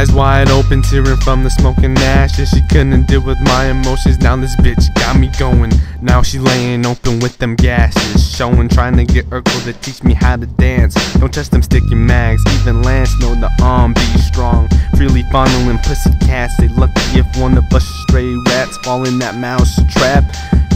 Eyes wide open, tearing from the smoking ashes. She couldn't deal with my emotions. Now this bitch got me going. Now she laying open with them gases. Showing, trying to get Urkel to teach me how to dance. Don't touch them sticky mags. Even Lance know the arm be strong. Freely fondling pussy cats. They lucky if one of us stray rats fall in that mouse trap.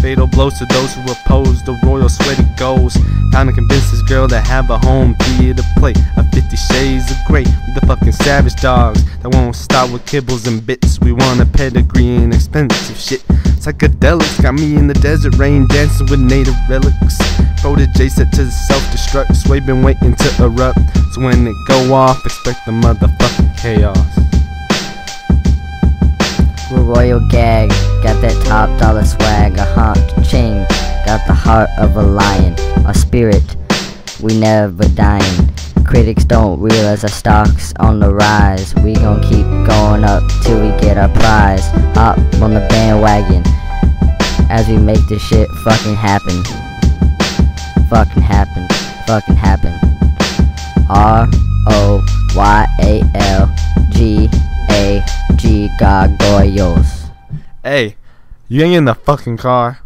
Fatal blows to those who oppose the royal sweaty goals. Time to convince this girl to have a home theater play. A 50 shades of grey with the fucking savage dogs that won't stop with kibbles and bits. We want a pedigree and expensive shit. Psychedelics got me in the desert rain dancing with native relics. Protege set to self-destruct. Sway been waiting to erupt. So when it go off, expect the motherfucking chaos. Royal gag, that top dollar swag, a haunt chain, got the heart of a lion, a spirit, we never dying. Critics don't realize our stocks on the rise. We gon' keep going up till we get our prize. Hop on the bandwagon as we make this shit fucking happen. Fucking happen. Fucking happen. R O Y A L G A G gargoyles. Hey, you ain't in the fucking car.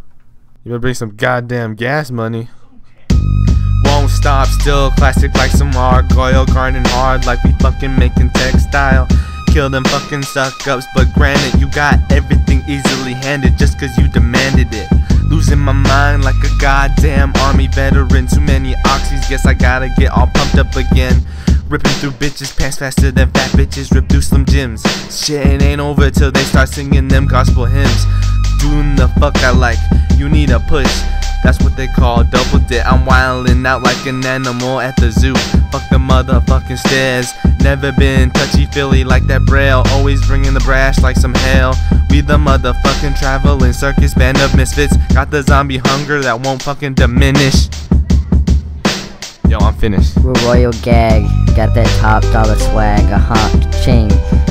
You better bring some goddamn gas money. Won't stop, still classic like some gargoyle, garden hard like we fucking making textile. Kill them fucking suck ups, but granted, you got everything easily handed just cause you demanded it. Losing my mind like a goddamn army veteran. Too many oxys, guess I gotta get all pumped up again. Ripping through bitches, pants faster than fat bitches, rip through Slim Jims. Shit ain't over till they start singing them gospel hymns. Doing the fuck I like, you need a push. That's what they call double dip. I'm wildin' out like an animal at the zoo. Fuck the motherfucking stairs. Never been touchy feely like that braille. Always bringing the brash like some hail. We the motherfucking traveling circus band of misfits. Got the zombie hunger that won't fucking diminish. Yo, I'm finished. We're royal gag, got that top dollar swag, a haunt chain,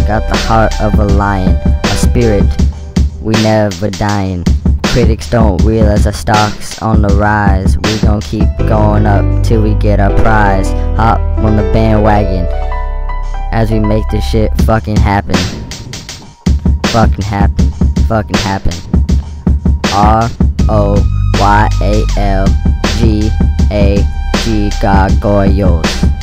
got the heart of a lion, a spirit, we never dying. Critics don't realize our stocks on the rise. We gon' keep going up till we get our prize. Hop on the bandwagon as we make this shit fucking happen. Fucking happen. Fucking happen. R O Y A L G A G gargoyles.